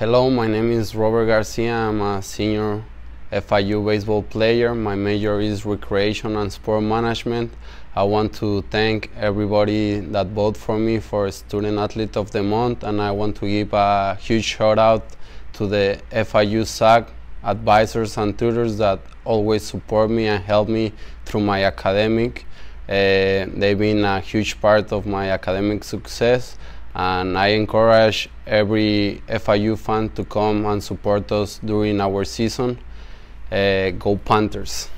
Hello, my name is Robert Garcia. I'm a senior FIU baseball player. My major is recreation and sport management. I want to thank everybody that voted for me for Student Athlete of the Month, and I want to give a huge shout out to the FIU SAAC advisors and tutors that always support me and help me through my academic. Uh, they've been a huge part of my academic success and I encourage every FIU fan to come and support us during our season. Uh, go Panthers!